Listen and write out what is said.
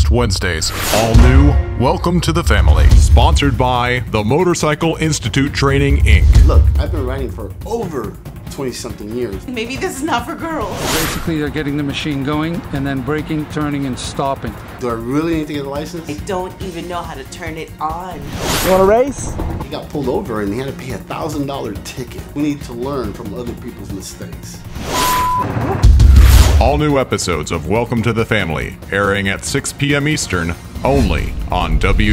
next Wednesdays. All new, welcome to the family. Sponsored by the Motorcycle Institute Training, Inc. Look, I've been riding for over 20 something years. Maybe this is not for girls. Basically, they're getting the machine going and then braking, turning, and stopping. Do I really need to get a license? I don't even know how to turn it on. You want to race? He got pulled over and he had to pay a thousand dollar ticket. We need to learn from other people's mistakes. All new episodes of Welcome to the Family airing at 6 p.m. Eastern only on www.bowa.tv.